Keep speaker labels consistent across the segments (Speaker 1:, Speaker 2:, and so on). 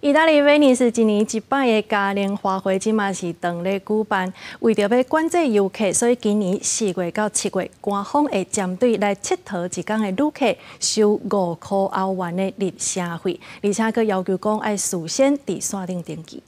Speaker 1: 意大利威尼斯今年一摆的嘉年华会，即嘛是当日举办，为着要管制游客，所以今年四月到七月，官方会针对来佚佗一天的旅客收五块欧元的入社费，而且佮要求讲要事先伫线顶登记。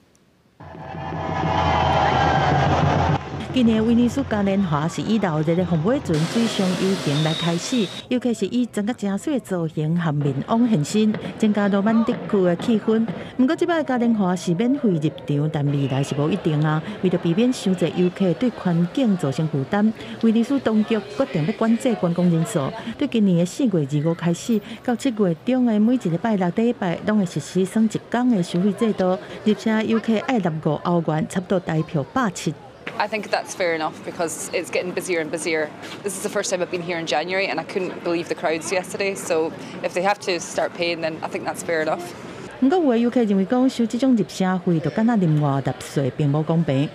Speaker 2: 今年威尼斯嘉年华是以热的红尾船水上游行来开始，尤其是以整个正水的造型和面往现身，增加罗曼蒂克的气氛。不过，这摆嘉年华是免费入场，但未来是无一定啊。为了避免伤济游客对环境造成负担，威尼斯当局决定要管制观光人数。对今年的四月二号开始，到七月中的每一礼拜六礼拜，拢会实施省一天的收费制度。入车游客爱十五欧元，差不多大票百七。
Speaker 3: I think that's fair enough because it's getting busier and busier. This is the first time I've been here in January and I couldn't believe the crowds yesterday. So if they have to start paying, then I think that's fair enough.
Speaker 2: 不过，有游客认为讲收这种入社费，就敢若另外纳税，并无公平。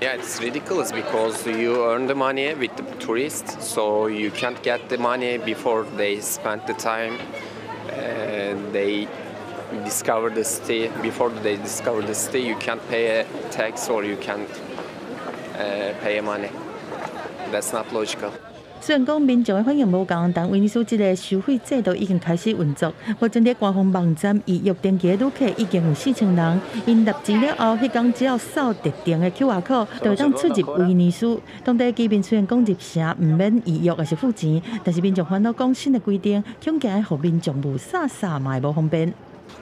Speaker 4: Yeah, it's ridiculous because you earn the money with the tourists, so you can't get the money before they spend the time and they discover the stay. Before they discover the stay, you can't pay a tax or you can't uh, pay money. That's not logical.
Speaker 2: 虽然讲民众的反应无共，但威尼斯这个收费制度已经开始运作。目前在官方网站预约登记的旅客已经有四千人。因入钱了后，迄天只要扫特定的 QR code，就当出入威尼斯。当地居民虽然讲入城唔免预约也是付钱，但是民众反倒讲新的规定，恐惊互民众无啥啥嘛无方便。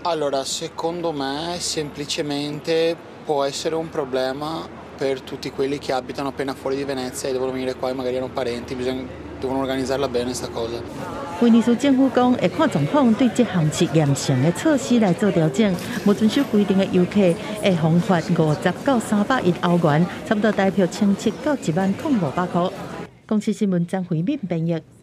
Speaker 5: Allora, secondo me semplicemente può essere un problema per tutti quelli che abitano appena fuori di Venezia e devono venire qua e magari hanno parenti, bisogna, devono organizzarla bene questa cosa.
Speaker 2: 威尼斯政府讲会看状况对这项是严性的措施来做调整，无遵守规定的游客会罚款五十到三百一欧元，差不多代表千七到一万零五百块。公司新闻张惠敏编译。